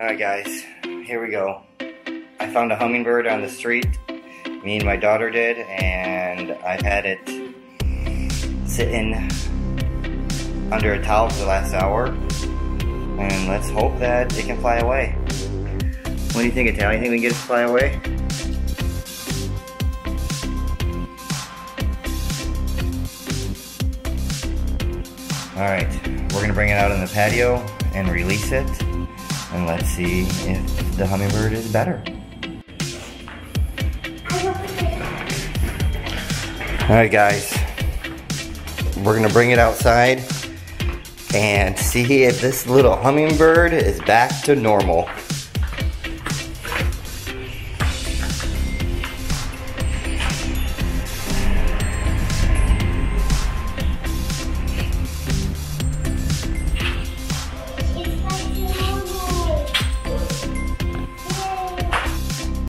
Alright guys, here we go. I found a hummingbird on the street. Me and my daughter did, and I've had it sitting under a towel for the last hour. And let's hope that it can fly away. What do you think, Italian? You think we can get it to fly away? Alright, we're gonna bring it out in the patio and release it. And let's see if the hummingbird is better. Alright guys, we're gonna bring it outside and see if this little hummingbird is back to normal.